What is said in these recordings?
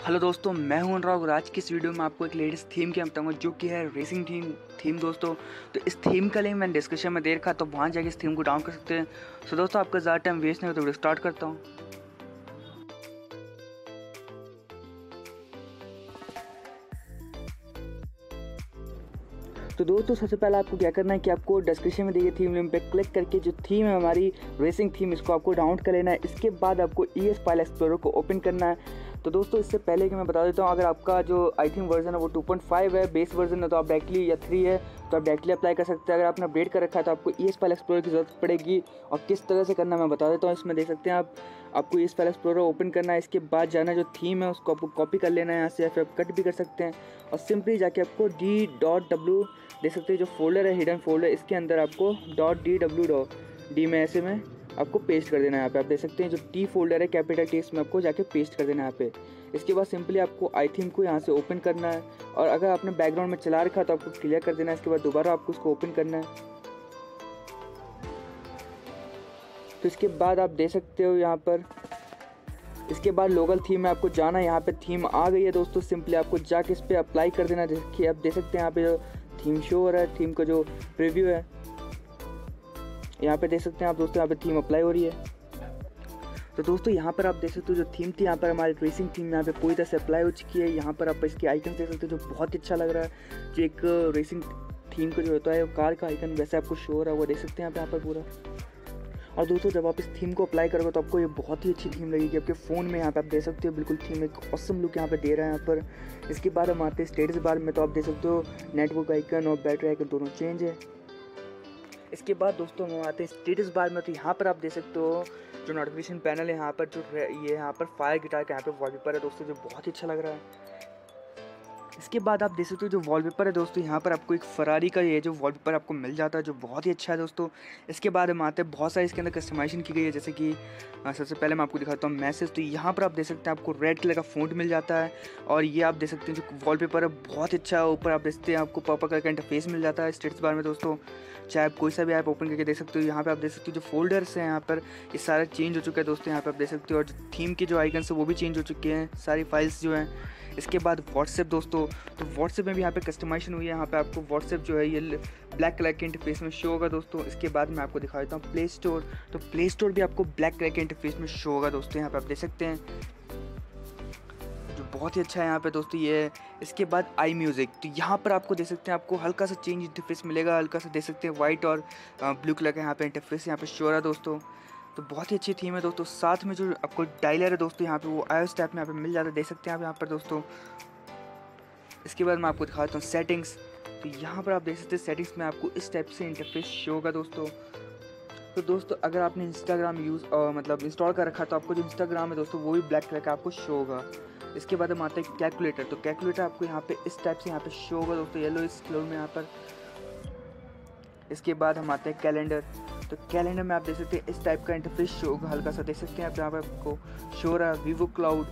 Hello दोस्तों, मैं हूँ अनुराग और आज की इस वीडियो में आपको एक लेटेस्ट थीम के बताऊँगा, जो कि है रेसिंग थीम थीम दोस्तों। तो इस थीम का लिंक मैंने डिस्क्रिप्शन में दे रखा तो वहाँ जाके इस थीम को डाउन कर सकते हैं। सो दोस्तों, आपका ज़्यादा टाइम वेस्ट नहीं हो तो वीडियो स्टार्ट करता हूँ। तो दोस्तों, सबसे पहले आपको क्या करना है कि आपको डिस्क्रिप्शन में दिए थीम लिंक पे क्लिक करके जो थीम है हमारी रेसिंग थीम इसको आपको डाउनलोड कर लेना है। इसके बाद आपको ई एस फ़ाइल एक्सप्लोर को ओपन करना है। तो दोस्तों, इससे पहले कि मैं बता देता हूँ, अगर आपका जो आई थिंक वर्जन है वो 2.5 है बेस वर्जन है तो आप डायरेक्टली या थ्री है तो आप डायरेक्टली अप्लाई कर सकते हैं। अगर आपने अपडेट कर रखा है तो आपको ई एस फ़ाइल एक्सप्लोर की ज़रूरत पड़ेगी। और किस तरह से करना मैं बता देता हूँ। इसमें देख सकते हैं आप, आपको E S file explore open करना है। इसके बाद जाना जो थीम है, उसको आपको कॉपी कर लेना है यहाँ से, या फिर आप कट भी कर सकते हैं। और सिंपली जाके आपको डी डॉट डब्ल्यू देख सकते हैं, जो फोल्डर है हिडन फोल्डर इसके अंदर आपको dot D W dot D में ऐसे में आपको पेस्ट कर देना है यहाँ पे। आप देख सकते हैं जो टी फोल्डर है कैपिटल टी इसमें आपको जाके पेस्ट कर देना है यहाँ पे। इसके बाद सिंपली आपको आई थीम को यहाँ से ओपन करना है। और अगर आपने बैकग्राउंड में चला रखा तो आपको क्लियर कर देना है। इसके बाद दोबारा आपको उसको ओपन करना है। तो इसके बाद आप दे सकते हो यहाँ पर। इसके बाद लोकल थीम में आपको जाना है। यहाँ पे थीम आ गई है दोस्तों। सिंपली आपको जाके इस पर अप्लाई कर देना देखिए आप देख सकते हैं यहाँ पे जो थीम शो हो रहा है थीम का जो प्रीव्यू है। यहाँ पे देख सकते हैं आप दोस्तों, यहाँ पे थीम अप्लाई हो रही है। तो दोस्तों, यहाँ पर आप देख सकते हो जो थीम थी, यहाँ पर हमारी रेसिंग थीम यहाँ पे पूरी तरह से अप्लाई हो चुकी है। यहाँ पर आप इसकी आइकन देख सकते हो जो बहुत अच्छा लग रहा है। जो एक रेसिंग थीम का जो होता है कार का आइकन वैसे आपको शो हो रहा है, वो देख सकते हैं आप यहाँ पर पूरा। और दोस्तों, जब आप इस थीम को अप्लाई करोगे तो आपको ये बहुत ही अच्छी थीम लगेगी। आपके फ़ोन में यहाँ पे आप देख सकते हो, बिल्कुल थीम एक औसम लुक यहाँ पे दे रहा है यहाँ पर। इसके बाद हम आते हैं स्टेटस बार में तो आप देख सकते हो नेटवर्क आइकन और बैटरी आइकन दोनों चेंज है। इसके बाद दोस्तों हम आते हैं स्टेटस बार में तो यहाँ पर आप देख सकते हो जो नोटिफिकेशन पैनल है यहाँ पर, जो ये यहाँ पर फायर गिटार का यहाँ पर वॉलपेपर है दोस्तों, जो बहुत ही अच्छा लग रहा है। इसके बाद आप देख सकते हो जो वॉलपेपर है दोस्तों, यहाँ पर आपको एक फरारी का ये जो वॉलपेपर आपको मिल जाता है, जो बहुत ही अच्छा है दोस्तों। इसके बाद हम आते हैं, बहुत सारी इसके अंदर कस्टमाइजेशन की गई है, जैसे कि सबसे पहले मैं आपको दिखाता हूँ मैसेज तो यहाँ पर आप देख सकते हैं, आपको रेड कलर का फ़ोन मिल जाता है और ये आप देख सकते हैं, जो वॉलपेपर है, बहुत अच्छा है। ऊपर आप देखते हैं, आपको पर्पल कलर का इंटरफेस मिल जाता है स्टेट्स बार में दोस्तों। चाहे आप कोई सा भी ऐप ओपन करके देख सकते हो, यहाँ पे आप देख सकते हो जो फोल्डर्स हैं, यहाँ पर ये सारा चेंज हो चुका है दोस्तों, यहाँ पे आप देख सकते हो। और थीम के जो आइकन्स हैं, वो भी चेंज हो चुके हैं, सारी फाइल्स जो हैं। इसके बाद व्हाट्सएप दोस्तों तो व्हाट्सएप में भी यहाँ पे कस्टमाइजेशन हुई है। यहाँ पे आपको व्हाट्सएप जो है ये ब्लैक कलर के इंटरफेस में शो होगा दोस्तों। इसके बाद मैं आपको दिखा देता हूँ प्ले स्टोर तो प्ले स्टोर भी आपको ब्लैक कलर के इंटरफेस में शो होगा दोस्तों। यहाँ पे आप देख सकते हैं। जो बहुत ही अच्छा है यहाँ पे दोस्तों ये है। इसके बाद आई म्यूज़िक तो यहाँ पर आपको देख सकते हैं, आपको हल्का सा चेंज इंटरफेस मिलेगा। हल्का सा देख सकते हैं वाइट और ब्लू कलर का यहाँ पे इंटरफेस यहाँ पे शो रहा है दोस्तों। तो बहुत ही अच्छी थीम है दोस्तों। साथ में जो आपको डायलर है दोस्तों, यहाँ पे वो आई टाइप में यहाँ पे मिल जाता है, देख सकते हैं आप यहाँ पर दोस्तों। इसके बाद मैं आपको दिखाता हूँ सेटिंग्स तो यहाँ पर आप देख सकते हैं सेटिंग्स में आपको इस टाइप से इंटरफेस शो होगा दोस्तों। तो दोस्तों, अगर आपने इंस्टाग्राम यूज़ मतलब इंस्टॉल कर रखा तो आपको जो इंस्टाग्राम है दोस्तों, वो भी ब्लैक कलर का आपको शो होगा। इसके बाद हम आते हैं कैलकुलेटर तो कैलकुलेटर आपको यहाँ पे इस टाइप से यहाँ पे शो होगा दोस्तों येलो इस कलर में यहाँ पर। इसके बाद हम आते हैं कैलेंडर तो कैलेंडर में आप देख सकते हैं, इस टाइप का इंटरफेस शो होगा हल्का सा देख सकते हैं आप यहाँ पर आपको शो रहा है वीवो क्लाउड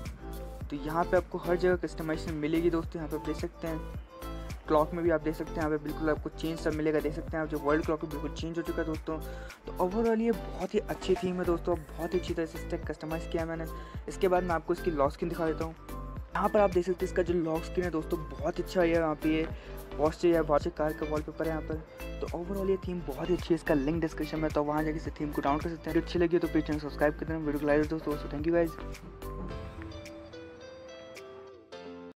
तो यहाँ पे आपको हर जगह कस्टमाइजेशन मिलेगी दोस्तों, यहाँ पे आप देख सकते हैं। क्लॉक में भी आप देख सकते हैं, यहाँ पे बिल्कुल आपको चेंज सब मिलेगा, देख सकते हैं आप, जो वर्ल्ड क्लॉक है, बिल्कुल चेंज हो चुका है दोस्तों। तो ओवरऑल ये बहुत ही अच्छी थीम है दोस्तों, बहुत ही अच्छी तरह से इसका कस्टमाइज़ किया मैंने। इसके बाद मैं आपको इसकी लॉक स्क्रीन दिखा देता हूँ। यहाँ पर आप देख सकते हैं इसका जो लॉक स्क्रीन है दोस्तों, बहुत अच्छा है यहाँ पे। ये वॉच या वॉच कार का वॉलपेपर है यहाँ पर। तो ओवरऑल ये थीम बहुत ही अच्छी है, इसका लिंक डिस्क्रिप्शन में तो वहाँ जाकर इस थीम को डाउनलोड कर सकते हैं। अच्छी लगी तो प्लीज़ चैनल सब्सक्राइब कर देना, वीडियो को लाइक दोस्तों थैंक यू गाइज़